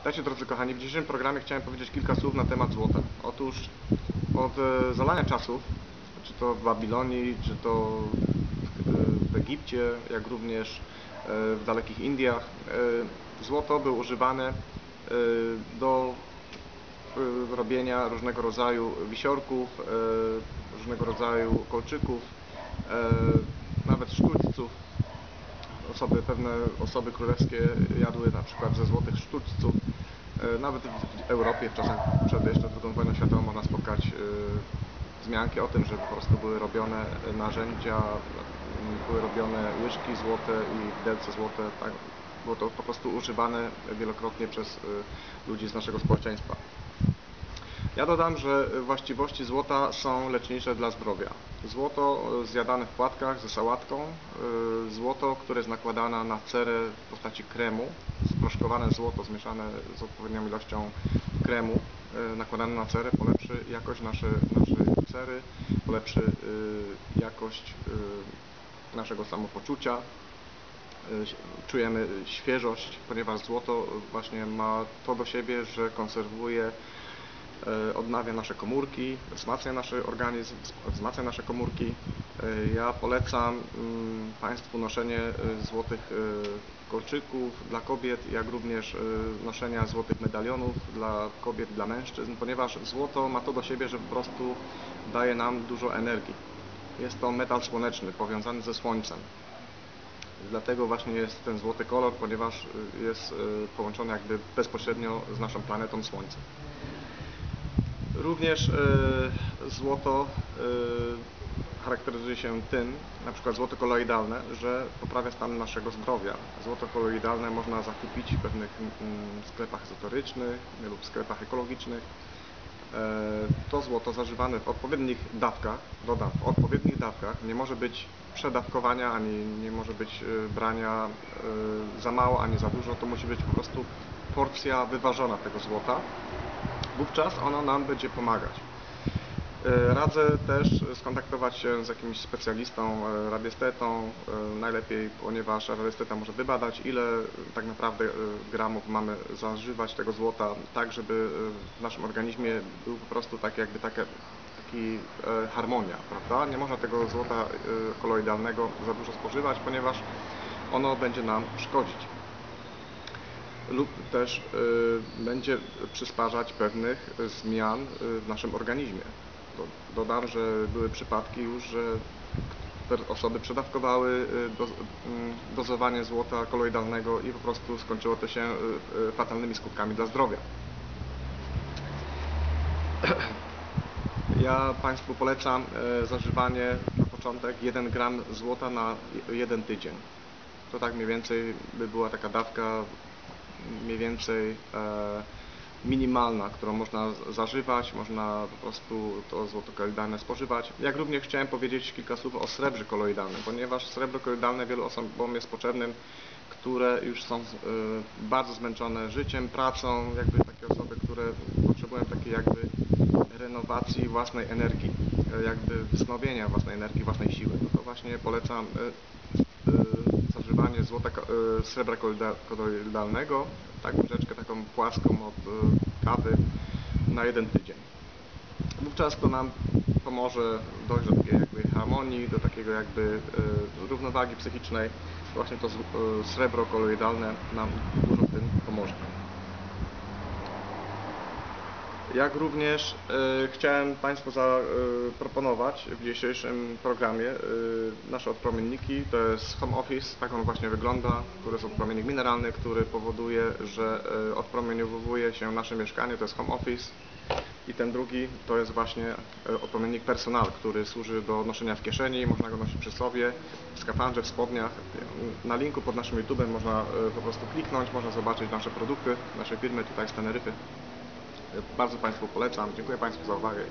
Witajcie drodzy kochani, w dzisiejszym programie chciałem powiedzieć kilka słów na temat złota. Otóż od e, zalania czasów, czy to w Babilonii, czy to w, e, Egipcie, jak również e, w dalekich Indiach, złoto było używane do robienia różnego rodzaju wisiorków, różnego rodzaju kolczyków, nawet sztućców osoby, pewne osoby królewskie jadły na przykład ze złotych sztućców. E, Nawet w Europie w czasach przed jeszcze II wojną światową można spotkać e, wzmianki o tym, że po prostu były robione narzędzia, m, były robione łyżki złote i widelce złote. Tak, było to po prostu używane wielokrotnie przez e, ludzi z naszego społeczeństwa. Ja dodam, że właściwości złota są lecznicze dla zdrowia. Złoto e, zjadane w płatkach ze sałatką, e, złoto, które jest nakładane na cerę w postaci kremu, sproszkowane złoto zmieszane z odpowiednią ilością kremu, e, nakładane na cerę polepszy jakość naszej, naszej cery, polepszy jakość naszego samopoczucia, czujemy świeżość, ponieważ złoto właśnie ma to do siebie, że konserwuje, odnawia nasze komórki, wzmacnia nasz organizm, wzmacnia nasze komórki. E, Ja polecam mm, Państwu noszenie e, złotych e, kolczyków dla kobiet, jak również e, noszenia złotych medalionów dla kobiet, dla mężczyzn, ponieważ złoto ma to do siebie, że po prostu daje nam dużo energii. Jest to metal słoneczny, powiązany ze słońcem. Dlatego właśnie jest ten złoty kolor, ponieważ jest połączony jakby bezpośrednio z naszą planetą Słońce. Również y, złoto y, charakteryzuje się tym, na przykład złoto koloidalne, że poprawia stan naszego zdrowia. Złoto koloidalne można zakupić w pewnych mm, sklepach ezoterycznych lub sklepach ekologicznych. E, To złoto zażywane w odpowiednich dawkach, dodam, w odpowiednich dawkach, nie może być przedawkowania, ani nie może być e, brania e, za mało, ani za dużo, to musi być po prostu porcja wyważona tego złota. Wówczas ono nam będzie pomagać. E, Radzę też skontaktować się z jakimś specjalistą, e, radiestetą, e, najlepiej, ponieważ radiesteta może wybadać, ile tak naprawdę gramów mamy zażywać tego złota, tak żeby w naszym organizmie był po prostu tak jakby taka, taki harmonia, prawda? Nie można tego złota koloidalnego za dużo spożywać, ponieważ ono będzie nam szkodzić lub też y, będzie przysparzać pewnych y, zmian y, w naszym organizmie. Do, dodam, że były przypadki już, że osoby przedawkowały doz, dozowanie złota koloidalnego i po prostu skończyło to się fatalnymi skutkami dla zdrowia. Ja Państwu polecam zażywanie na początek 1 gram złota na jeden tydzień. To tak mniej więcej by była taka dawka mniej więcej e, minimalna, którą można zażywać, można po prostu to złoto koloidalne spożywać. Jak również chciałem powiedzieć kilka słów o srebrze koloidalnym, ponieważ srebro koloidalne wielu osobom jest potrzebnym, które już są e, bardzo zmęczone życiem, pracą, jakby takie osoby, które potrzebują takiej jakby renowacji własnej energii, e, jakby wznowienia własnej energii, własnej siły. No to właśnie polecam zażywanie złota, e, srebra koloida- koloidalnego, taką rzeczkę taką płaską od e, kawy na jeden tydzień. Wówczas to nam pomoże dojść do takiej jakby harmonii, do takiego jakby równowagi psychicznej. Właśnie to srebro koloidalne nam dużo w tym pomoże. Jak również e, chciałem Państwu zaproponować w dzisiejszym programie e, nasze odpromienniki. To jest Home Office, tak on właśnie wygląda, który jest odpromiennik mineralny, który powoduje, że odpromieniowuje się nasze mieszkanie, to jest Home Office. I ten drugi to jest właśnie odpromiennik personal, który służy do noszenia w kieszeni, można go nosić przy sobie, w skafandrze, w spodniach. Na linku pod naszym YouTube'em można po prostu kliknąć, można zobaczyć nasze produkty, nasze firmy tutaj z Teneryfy. Bardzo Państwu polecam. Dziękuję Państwu za uwagę.